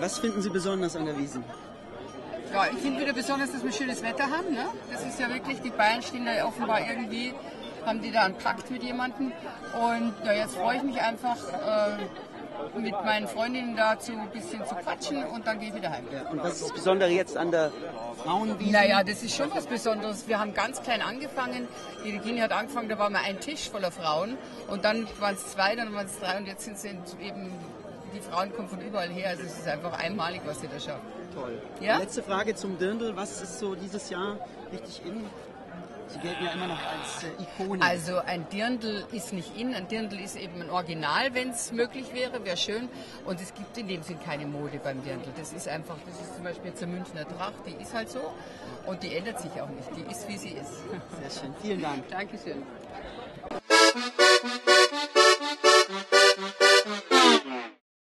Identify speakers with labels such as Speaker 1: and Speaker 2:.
Speaker 1: Was finden Sie besonders an der Wiesen?
Speaker 2: Ja, ich finde wieder besonders, dass wir schönes Wetter haben. Ne? Das ist ja wirklich, die Bayern stehen da offenbar irgendwie, haben die da einen Pakt mit jemandem. Und ja, jetzt freue ich mich einfach, äh, mit meinen Freundinnen dazu ein bisschen zu quatschen und dann gehe ich wieder heim.
Speaker 1: Ja, und was ist das Besondere jetzt an der Frauenwiese?
Speaker 2: Naja, das ist schon was Besonderes. Wir haben ganz klein angefangen. Die Regine hat angefangen, da war mal ein Tisch voller Frauen. Und dann waren es zwei, dann waren es drei und jetzt sind es eben, die Frauen kommen von überall her. Also es ist einfach einmalig, was sie da schaffen.
Speaker 1: Toll.
Speaker 2: Ja?
Speaker 1: Letzte Frage zum Dirndl. Was ist so dieses Jahr richtig in? Sie gelten ja immer noch als äh, Ikone.
Speaker 2: Also ein Dirndl ist nicht in, ein Dirndl ist eben ein Original, wenn es möglich wäre, wäre schön. Und es gibt in dem Sinn keine Mode beim Dirndl. Das ist einfach, das ist zum Beispiel jetzt eine Münchner Tracht, die ist halt so und die ändert sich auch nicht. Die ist, wie sie ist.
Speaker 1: Sehr schön. Vielen Dank.
Speaker 2: Dankeschön.